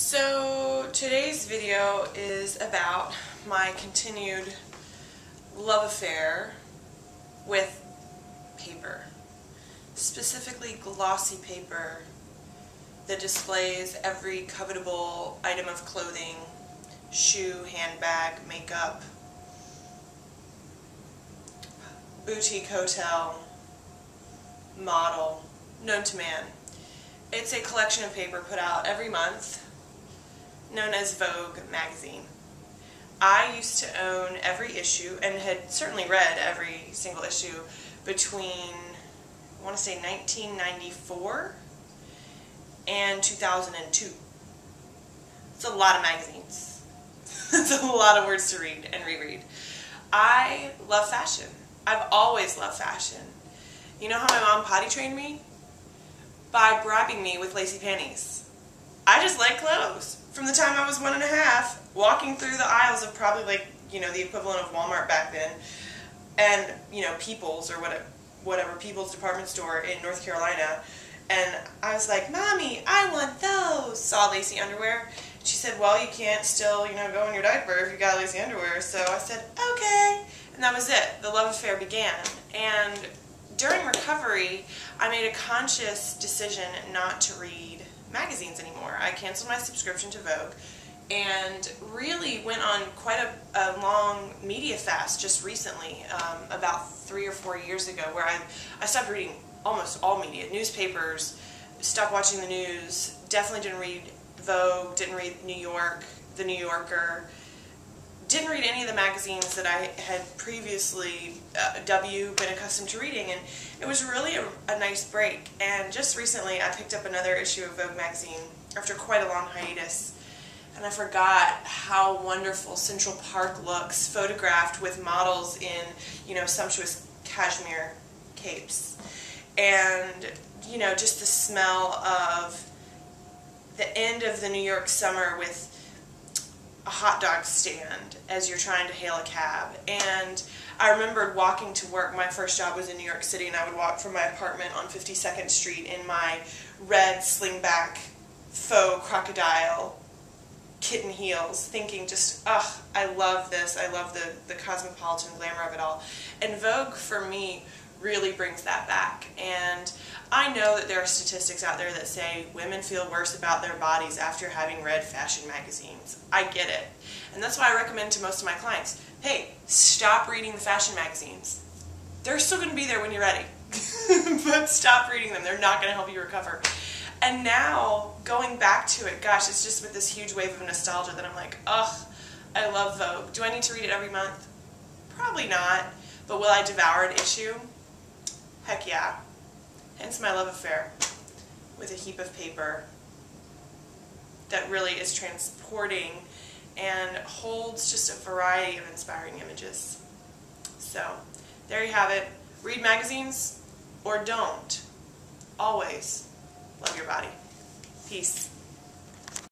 So today's video is about my continued love affair with paper. Specifically glossy paper that displays every covetable item of clothing, shoe, handbag, makeup, boutique hotel, model, known to man. It's a collection of paper put out every month known as Vogue magazine. I used to own every issue and had certainly read every single issue between, I want to say 1994 and 2002. It's a lot of magazines. it's a lot of words to read and reread. I love fashion. I've always loved fashion. You know how my mom potty trained me? By bribing me with lacy panties. I just like clothes from the time I was one and a half, walking through the aisles of probably like, you know, the equivalent of Walmart back then, and, you know, People's or whatever, whatever People's department store in North Carolina, and I was like, Mommy, I want those, saw lacy underwear. She said, well, you can't still, you know, go in your diaper if you got lacy underwear. So I said, okay. And that was it. The love affair began. And during recovery, I made a conscious decision not to read magazines anymore. I canceled my subscription to Vogue and really went on quite a, a long media fast just recently, um, about three or four years ago, where I, I stopped reading almost all media, newspapers, stopped watching the news, definitely didn't read Vogue, didn't read New York, The New Yorker, didn't read any of the magazines that I had previously, uh, W, been accustomed to reading, and it was really a, a, nice break. And just recently, I picked up another issue of Vogue magazine after quite a long hiatus, and I forgot how wonderful Central Park looks, photographed with models in, you know, sumptuous cashmere capes. And, you know, just the smell of the end of the New York summer with hot dog stand as you're trying to hail a cab. And I remembered walking to work. My first job was in New York City, and I would walk from my apartment on 52nd Street in my red slingback faux crocodile kitten heels, thinking just, ugh, I love this. I love the, the cosmopolitan glamour of it all. And Vogue, for me, really brings that back. And I know that there are statistics out there that say women feel worse about their bodies after having read fashion magazines. I get it. And that's why I recommend to most of my clients, hey, stop reading the fashion magazines. They're still going to be there when you're ready. but stop reading them. They're not going to help you recover. And now, going back to it, gosh, it's just with this huge wave of nostalgia that I'm like, ugh, I love Vogue. Do I need to read it every month? Probably not. But will I devour an issue? Heck yeah. Hence my love affair with a heap of paper that really is transporting and holds just a variety of inspiring images. So, there you have it. Read magazines or don't. Always love your body. Peace.